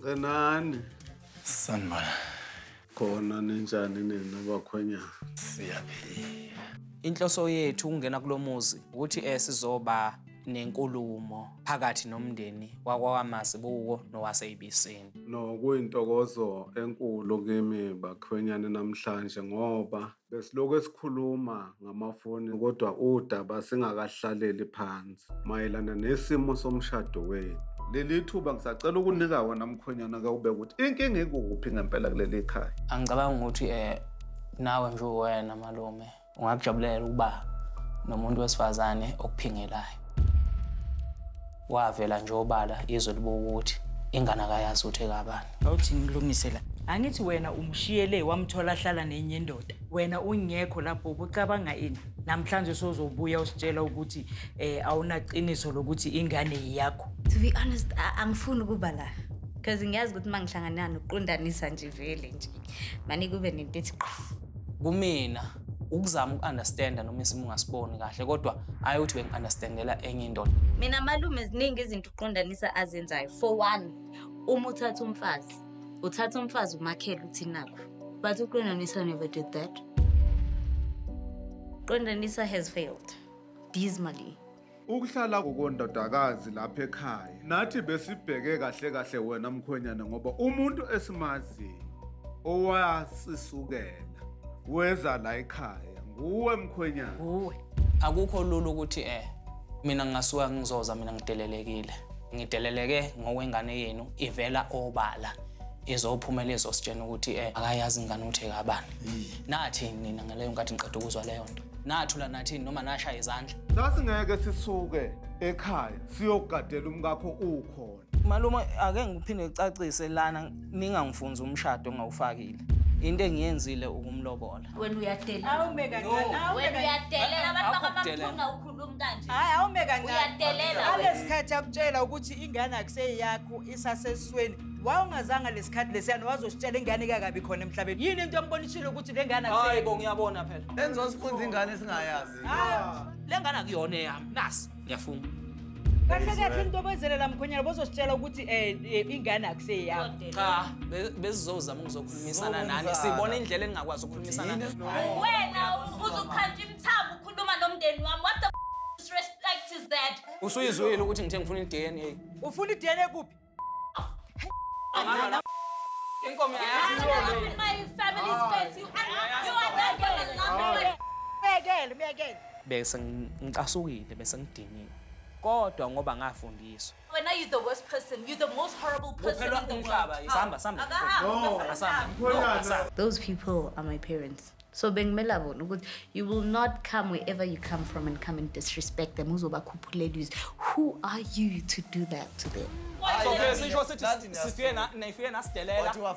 Ngenani Sanibona. khona ninjani nina bakhwenyana Siyaphila. Inhloso yethu ukungena kulomuzi ukuthi eh sizoba nenkulumo phakathi nomndeni wakwaMazibuko nowaseyibisini. no kuyintokozo enkulu kimi bakhwenyane namhlanje ngoba besiloko esikhuluma ngamafoni kodwa udaba singakahlaleli phansi mayelana nesimo somshado wethu leli thuba ngisacela ukunika wona mkhwenyana kawube ukuthi inkinga ikuphi ngempela kuleli khaya Angicabangi ukuthi eh nawe nje uwena malume ungakujabulela ukuba nomuntu wesifazane okuphingelayo. Wavela nje obala izwe libuka ukuthi ingane akayazi ukuthi ekabani. awuthi ngilungise la. Angithi wena umshiyele wamthola ahlala nenye indoda. Wena ungekho lapho ubucabanga ini? Namhlanje sozobuya usitshela ukuthi eh awunaqiniso lokuthi ingane yakho to be honest a- angifuni ukuba la because ngiyazi ukuthi uma ngihlangana nokuqondanisa nje vele nje mani kube nento ethi qhu Kumina ukuzama ukunderstanda noma isimo ungasiboni kahle kodwa ayi ukuthi bengi-understandela enye indoda. mina malume ziningi izinto uqondanisa azenzayo. For one uma uthatha umfazi uthatha umfazi umakhela uthi nakho but uqondanisa never did that. Qondanisa has failed. Dismally. Ukuhlala kokondodakazi lapha ekhaya nathi besibheke kahle kahle wena mkhwenyana ngoba umuntu esimaziyo owasisukela weza la ekhaya nguwe mkhwenyana uwe Akukho lula ukuthi eh mina ngingasuka ngizoza mina ngidelelekile. Ngideleleke ngokwengane yenu ivela obala. Izophumela izositshena ukuthi eh akayazi ingane ukuthi ekabani. Nathi nina ngaleyo nkathi ngiqeda ukuzwa leyo nto. Nathula nathi noma nashaya izandla. sasingeke sisuke ekhaya siyogadela umkakho ukhona Malume ake ngiphinde ngicacise lana ningangifunza umshado ngawufakile. Into engiyenzile ukumlobola. wena uyadelela awume kancane wena uyadelela abantu Akho bakabamkhulu kudelela. ukhuluma kanje hayi awume kancane Uyadelela wena. alesikhathi akutshela ukuthi ingane akuseyakho isasesisweni wawungazanga lesikhathi lesiyana wazositshela ingane kakabi khona emhlabeni yini into embonisile ukuthi le ngane Hayi akuseyakho bo ngiyabona phela. Enzosifunza ingane singayazi. Le ngane akuyona eyami. Nasi ngiyafuna. kahle kahle into obezelela mkhonyana bozositshela ukuthi um ingane akuseyakho Cha, be- besizozama ukuzokhulumisana nani. Sibona indlela engakwazi ukukhulumisana nani. wena uzukhanja imthambo ukhuluma nomndeni wami what the f- disrespect is that Usuyizwile ukuthi ngithe ngifuna i-DNA. ufuna idna kuphi Inkomo You are not in my family's face. You are, not ngicasukile bese. Kodwa ngoba ngafundiswa. When are you the worst person? You're the most horrible person in the world. Akahamba, Asamba. Those people are my parents. So bengimela bona ukuthi you will not come wherever you come from and come and disrespect them. Uzobakhuphulelisa. Who are you to do that to them? Sisho sithi sifike nasidelela.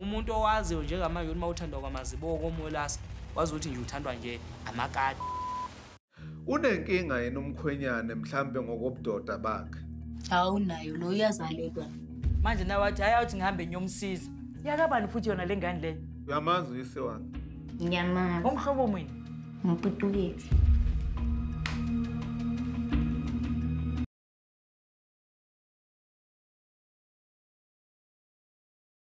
Umuntu owaziyo njengamanje uma uthandwa kwamazibuko komolasa wazi ukuthi nje uthandwa nje amakati. unenkinga yena umkhwenyane mhlambe ngokobudoda bakhe Awunayo lo uyazalelwa. Manje nawe wathi hayi awuthi ngihambe ngiyomsiza yakabani futhi yona le ngane leyo uyamazi uyise wakhe Ngiyamazi. omhlobo mwini Ngiputukezi.